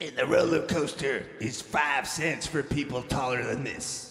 And the roller coaster is five cents for people taller than this.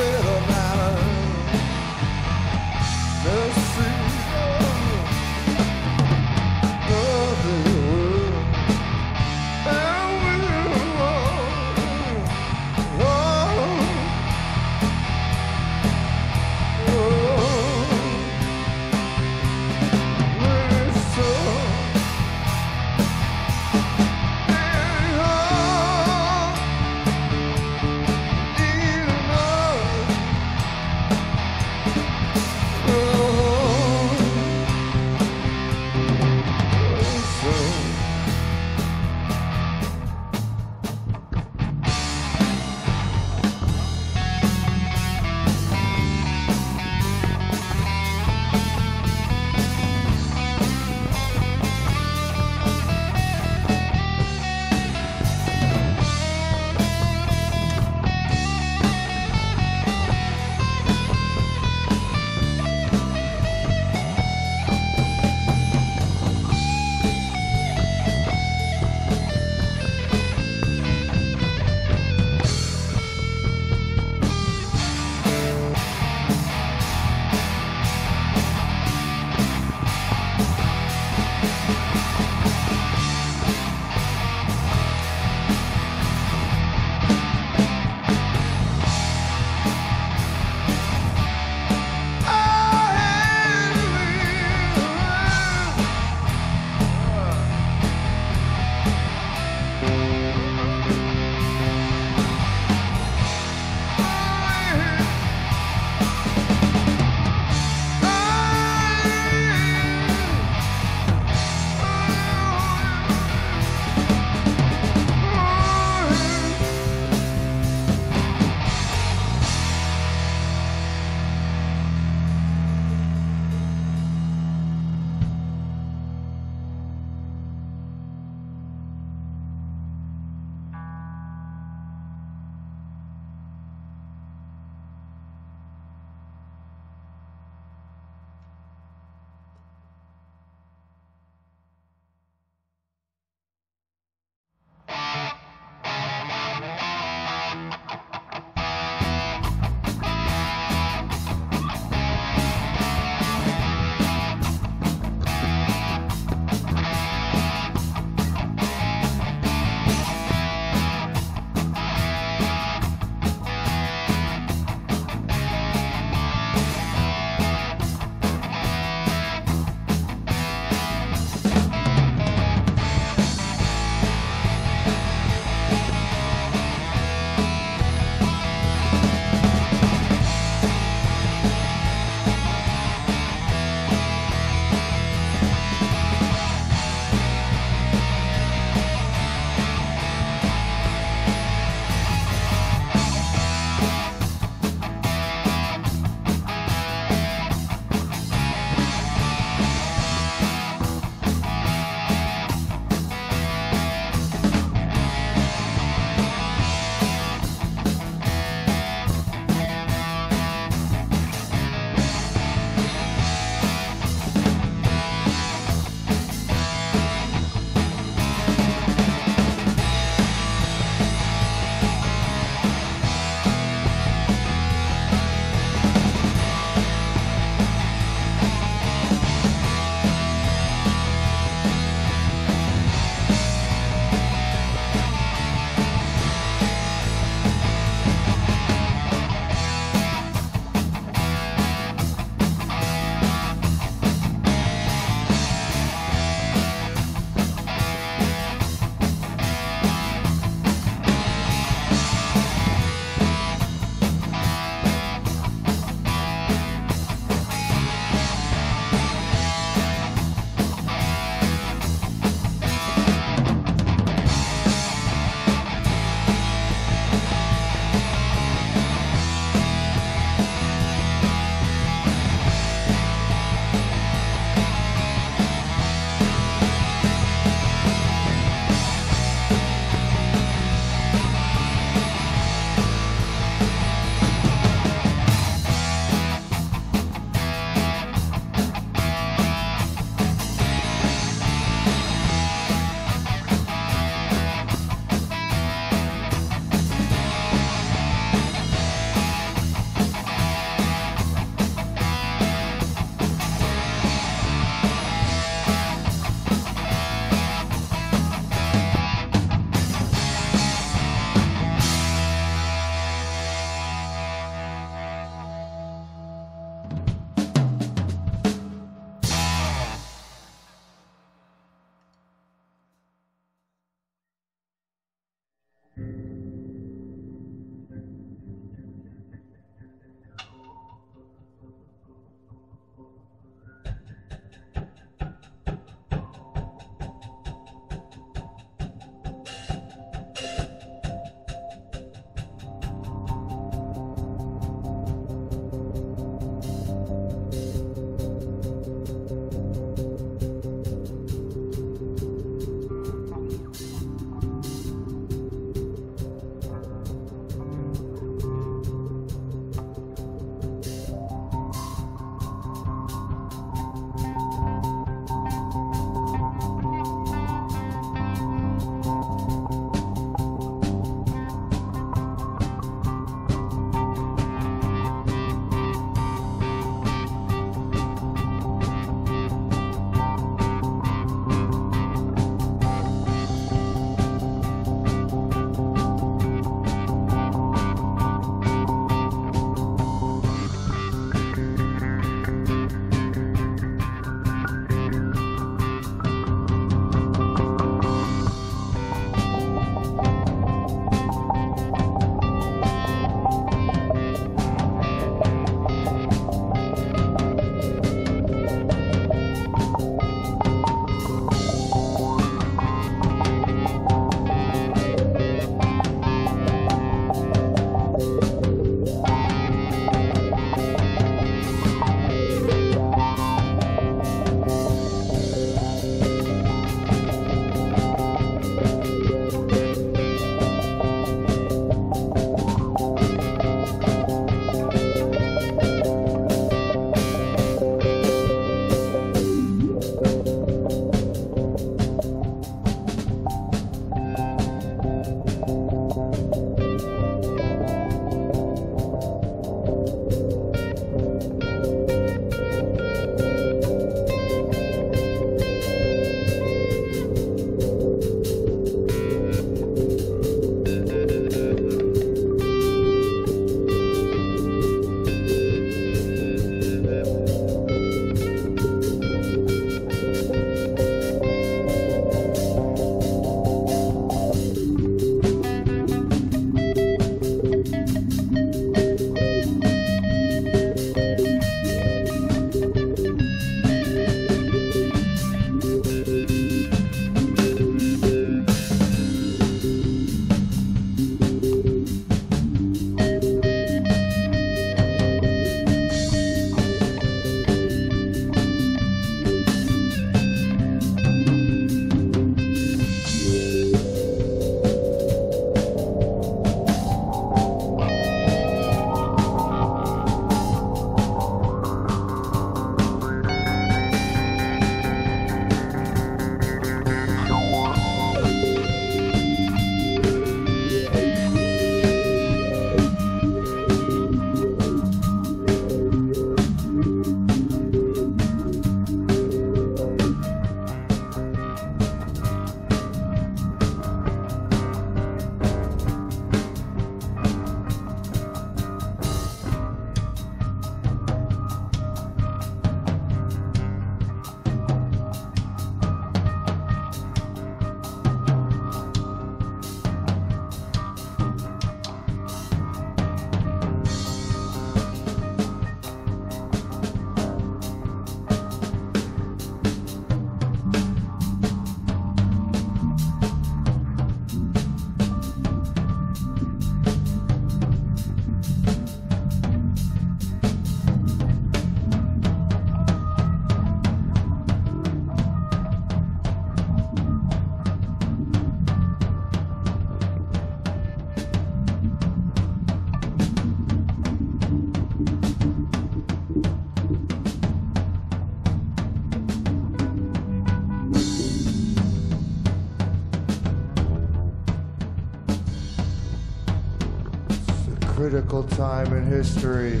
Critical time in history.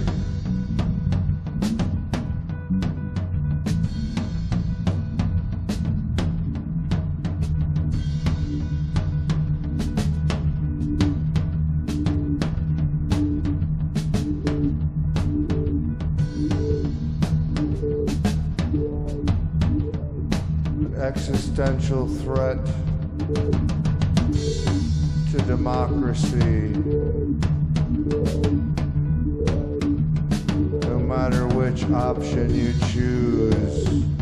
Existential threat to democracy. No matter which option you choose.